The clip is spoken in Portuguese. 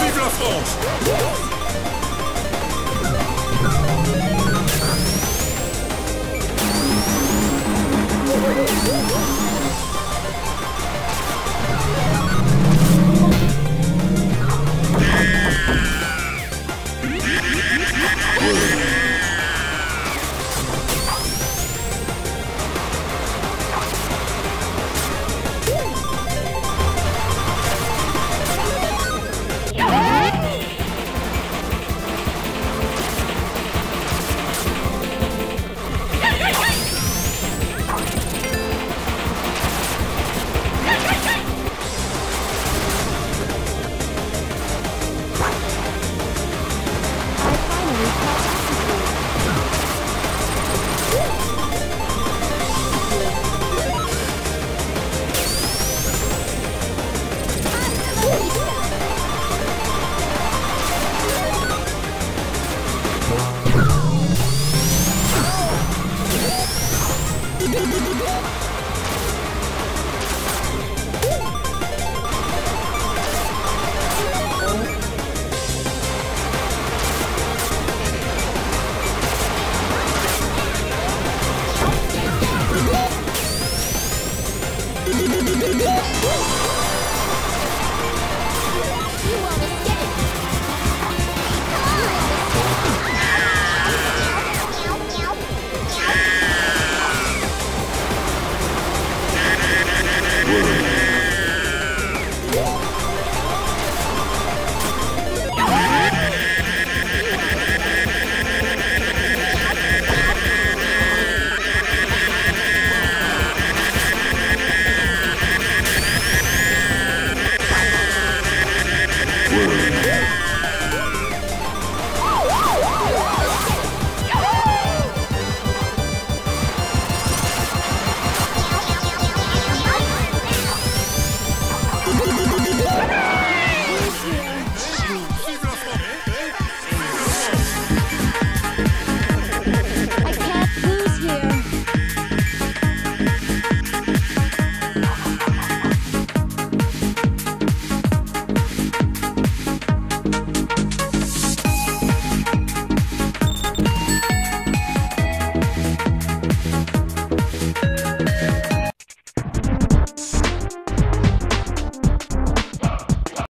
Vive la France Willie. On! Word.